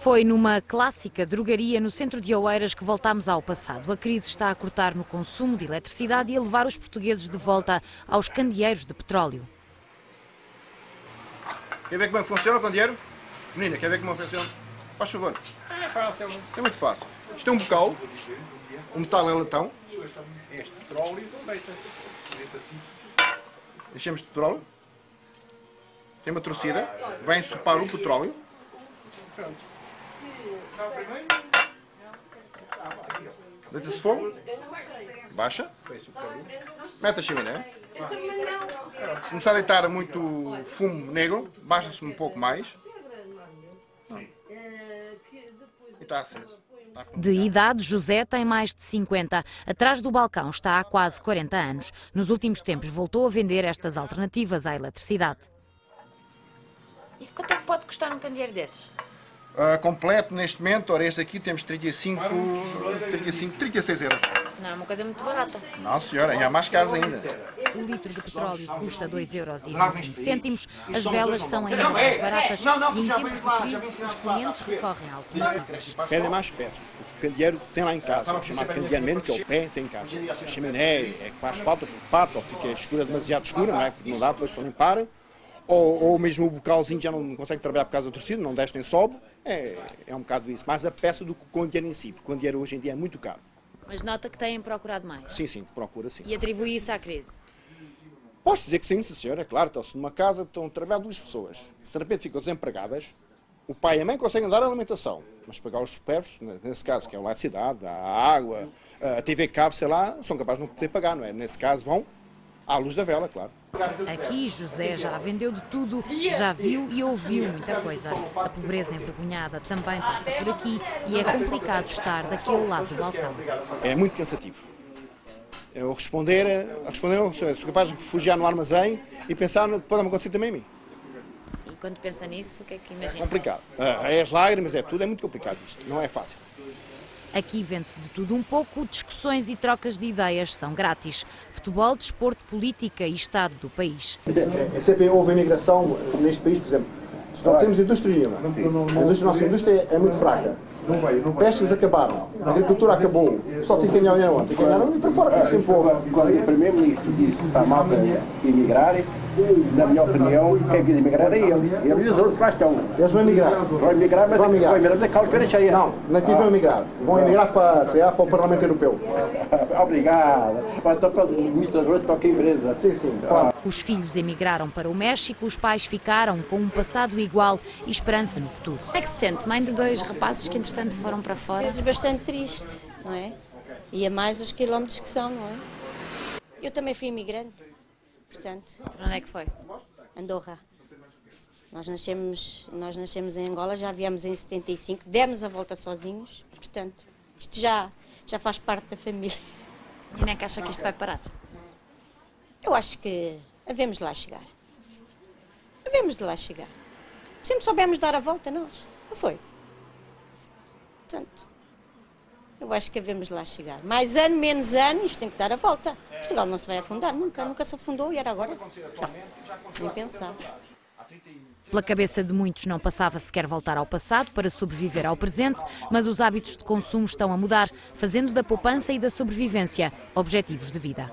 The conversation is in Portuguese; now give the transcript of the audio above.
Foi numa clássica drogaria no centro de Oeiras que voltámos ao passado. A crise está a cortar no consumo de eletricidade e a levar os portugueses de volta aos candeeiros de petróleo. Quer ver como é que funciona o candeeiro? Menina, quer ver como é que funciona? Faz favor. É fácil. É muito fácil. Isto é um bocal, um metal em latão. Este petróleo. Enchemos de petróleo. Tem uma torcida. Vai ensopar o petróleo. Deita-se fogo. Baixa. Mete a chaminé. Se começar a deitar muito fumo negro, baixa-se um pouco mais. E está aceso. Com- De idade, José tem mais de 50. Atrás do balcão está há quase 40 anos. Nos últimos tempos voltou a vender estas alternativas à eletricidade. Isso quanto é que pode custar um candeeiro desses? Ah, completo neste momento, ora este aqui temos 35, 35, 36 euros. Não, é uma coisa muito barata. Nossa senhora, e há mais caros ainda. O litro de petróleo custa 2,25€. As velas são ainda mais baratas e em tempos de crise os clientes recorrem a alternativas. Pedem mais peças, porque o candeeiro tem lá em casa, o chamado candeeiro mesmo, que é o pé, tem em casa. A chaminé é que faz falta, porque parte ou fica escura, demasiado escura, não é? Porque não dá depois para limpar. Ou, ou mesmo o bocalzinho já não consegue trabalhar por causa da torcida, não desce nem sobe. É, é um bocado isso. Mais a peça do que o candeeiro em si, porque o candeeiro hoje em dia é muito caro. Mas nota que têm procurado mais. Sim, sim, procura sim. E atribui isso à crise. Posso dizer que sim, sim senhora, claro, estão-se numa casa, estão a trabalhar duas pessoas. Se de repente ficam desempregadas, o pai e a mãe conseguem dar a alimentação, mas pagar os supérfluos, né, nesse caso, que é a eletricidade, a água, a TV cabo, sei lá, são capazes de não poder pagar, não é? Nesse caso vão à luz da vela, claro. Aqui José já vendeu de tudo, já viu e ouviu muita coisa. A pobreza envergonhada também passa por aqui e é complicado estar daquele lado do balcão. É muito cansativo. Eu responder, a responder, eu sou capaz de refugiar no armazém e pensar no que pode acontecer também a mim. E quando pensa nisso, o que é que É imagina? complicado. Ah, É as lágrimas, é tudo, é muito complicado isto. Não é fácil. Aqui vende-se de tudo um pouco, discussões e trocas de ideias são grátis. Futebol, desporto, política e Estado do país. É, sempre houve imigração neste país, por exemplo. Não temos indústria nenhuma. A, indústria, a nossa indústria é muito fraca. Pescas acabaram, a agricultura acabou. Só tem que ganhar dinheiro onde? Tem que ganhar ali para fora, como sempre houve. O Primeiro-Ministro disse para a malta emigrar, na minha opinião, quem quis emigrar é ele. Ele e os outros lá estão. Eles vão emigrar. Vão emigrar, mas Vão emigrar. vão emigrar da calceira cheia. Não, nativos vão emigrar. Vão emigrar para, sei lá, para o Parlamento Europeu. Obrigado. Para os administradores, aqui a empresa. Sim, sim. Pronto. Os filhos emigraram para o México, os pais ficaram com um passado igual e esperança no futuro. Como é que se sente, mãe de dois rapazes que entretanto foram para fora? vezes bastante triste, não é? E a mais os quilómetros que são, não é? Eu também fui imigrante, portanto, Para onde é que foi? Andorra. Nós nascemos, nós nascemos em Angola, já viemos em 75, demos a volta sozinhos, portanto, isto já, já faz parte da família. E nem é que acha que isto vai parar? Eu acho que havemos de lá chegar. Havemos de lá chegar. Sempre soubemos dar a volta nós, não foi? Portanto, eu acho que havemos de lá chegar. Mais ano, menos ano, isto tem que dar a volta. Portugal não se vai afundar, nunca, nunca se afundou e era agora. Não, nem pensar. Pela cabeça de muitos não passava sequer voltar ao passado para sobreviver ao presente, mas os hábitos de consumo estão a mudar, fazendo da poupança e da sobrevivência objetivos de vida.